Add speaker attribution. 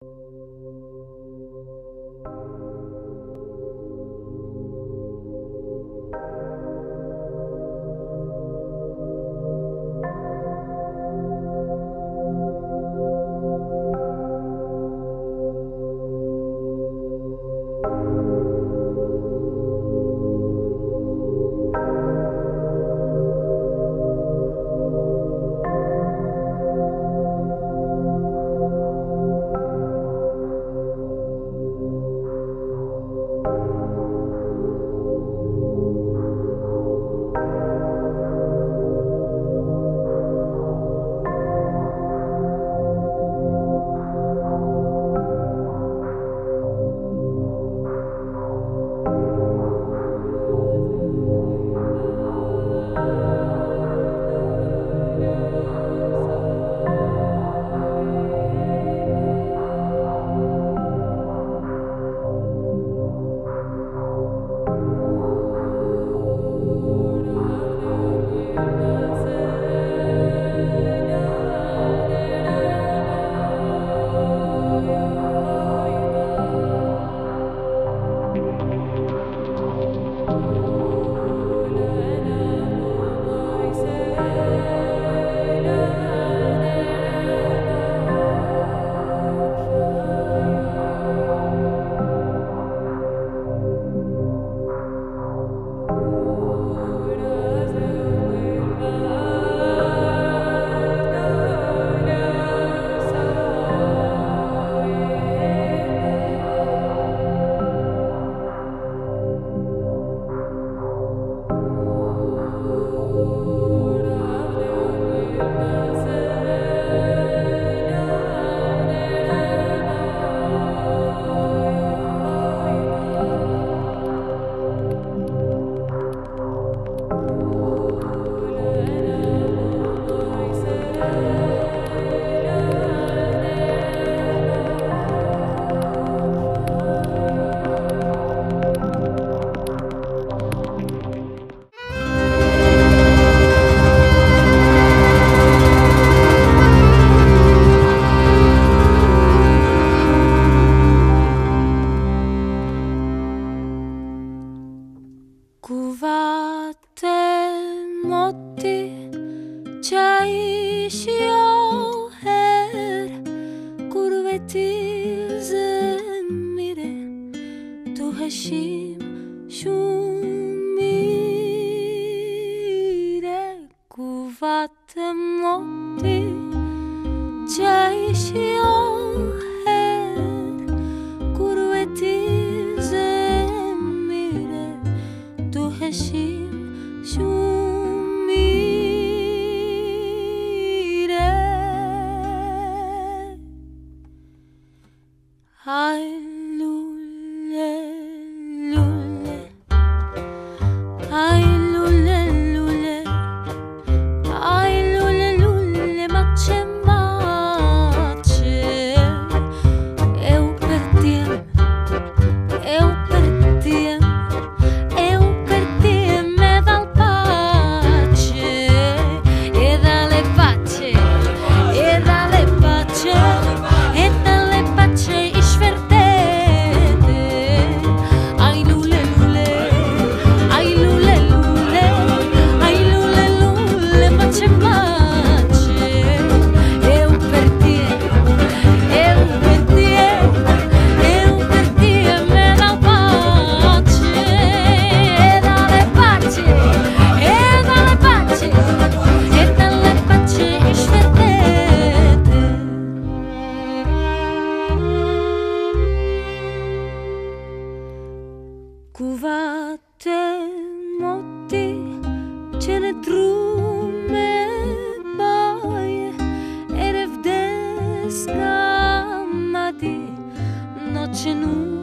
Speaker 1: C'è mace continua.